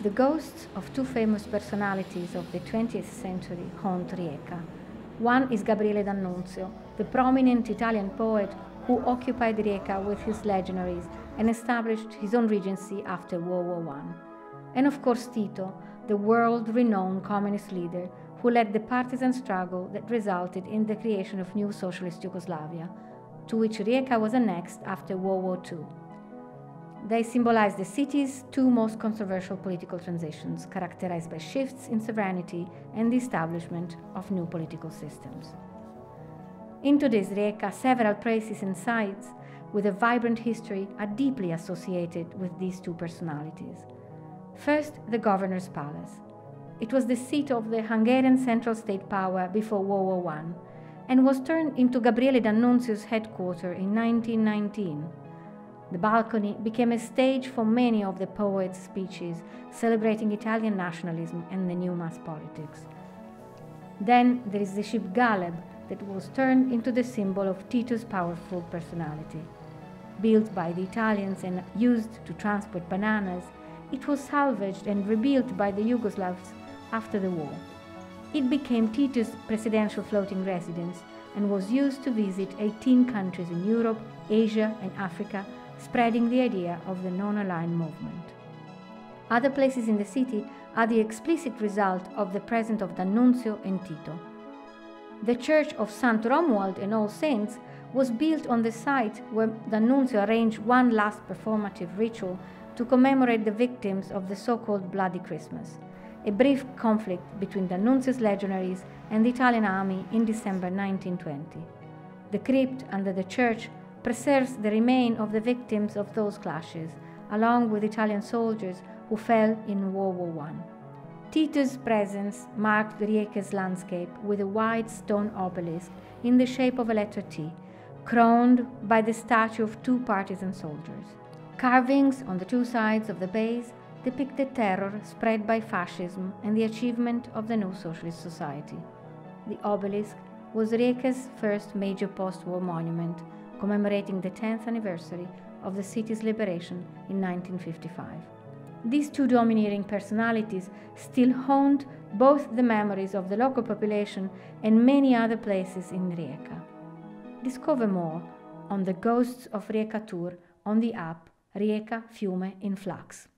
The ghosts of two famous personalities of the 20th century haunt Rijeka. One is Gabriele D'Annunzio, the prominent Italian poet who occupied Rijeka with his legionaries and established his own regency after World War I. And of course, Tito, the world renowned communist leader who led the partisan struggle that resulted in the creation of new socialist Yugoslavia, to which Rijeka was annexed after World War II. They symbolize the city's two most controversial political transitions, characterized by shifts in sovereignty and the establishment of new political systems. In today's Rijeka, several places and sites with a vibrant history are deeply associated with these two personalities. First, the governor's palace. It was the seat of the Hungarian central state power before World War I and was turned into Gabriele D'Annunzio's headquarters in 1919. The balcony became a stage for many of the poet's speeches celebrating Italian nationalism and the new mass politics. Then there is the ship Galeb that was turned into the symbol of Tito's powerful personality. Built by the Italians and used to transport bananas, it was salvaged and rebuilt by the Yugoslavs after the war. It became Tito's presidential floating residence and was used to visit 18 countries in Europe, Asia, and Africa spreading the idea of the non-aligned movement. Other places in the city are the explicit result of the presence of D'Annunzio and Tito. The church of St. Romuald and All Saints was built on the site where D'Annunzio arranged one last performative ritual to commemorate the victims of the so-called Bloody Christmas, a brief conflict between D'Annunzio's legionaries and the Italian army in December 1920. The crypt under the church preserves the remains of the victims of those clashes, along with Italian soldiers who fell in World War I. Tito's presence marked Rijeka's landscape with a wide stone obelisk in the shape of a letter T, crowned by the statue of two partisan soldiers. Carvings on the two sides of the base depict the terror spread by fascism and the achievement of the new socialist society. The obelisk was Rijeka's first major post-war monument commemorating the 10th anniversary of the city's liberation in 1955. These two domineering personalities still haunt both the memories of the local population and many other places in Rijeka. Discover more on the Ghosts of Rijeka tour on the app Rijeka Fiume in Flux.